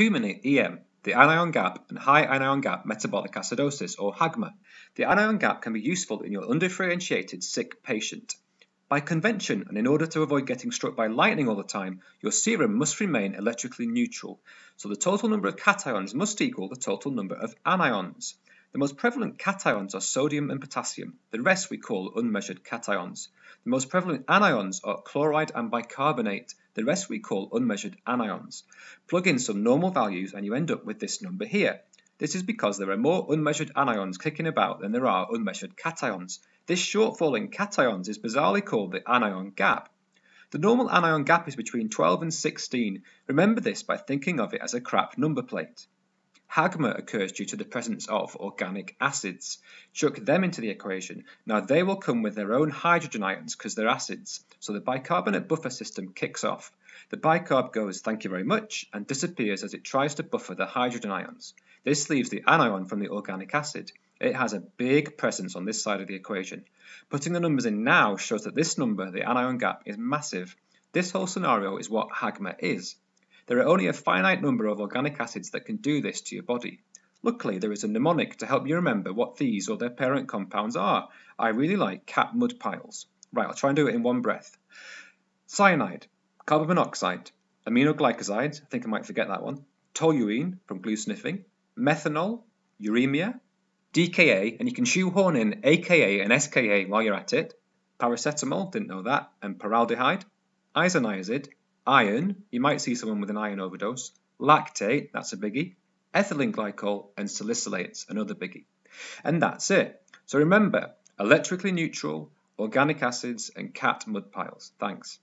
2-minute EM, the anion gap and high anion gap metabolic acidosis or HAGMA. The anion gap can be useful in your undifferentiated sick patient. By convention and in order to avoid getting struck by lightning all the time, your serum must remain electrically neutral, so the total number of cations must equal the total number of anions. The most prevalent cations are sodium and potassium, the rest we call unmeasured cations. The most prevalent anions are chloride and bicarbonate, the rest we call unmeasured anions. Plug in some normal values and you end up with this number here. This is because there are more unmeasured anions kicking about than there are unmeasured cations. This shortfall in cations is bizarrely called the anion gap. The normal anion gap is between 12 and 16. Remember this by thinking of it as a crap number plate. Hagma occurs due to the presence of organic acids. Chuck them into the equation. Now they will come with their own hydrogen ions because they're acids, so the bicarbonate buffer system kicks off. The bicarb goes thank you very much and disappears as it tries to buffer the hydrogen ions. This leaves the anion from the organic acid. It has a big presence on this side of the equation. Putting the numbers in now shows that this number, the anion gap, is massive. This whole scenario is what Hagma is. There are only a finite number of organic acids that can do this to your body. Luckily, there is a mnemonic to help you remember what these or their parent compounds are. I really like cat mud piles. Right, I'll try and do it in one breath. Cyanide, carbon monoxide, aminoglycosides, I think I might forget that one, toluene from glue sniffing, methanol, uremia, DKA, and you can shoehorn in AKA and SKA while you're at it, paracetamol, didn't know that, and paraldehyde, isoniazid, iron, you might see someone with an iron overdose, lactate, that's a biggie, ethylene glycol, and salicylates, another biggie. And that's it. So remember, electrically neutral, organic acids, and cat mud piles. Thanks.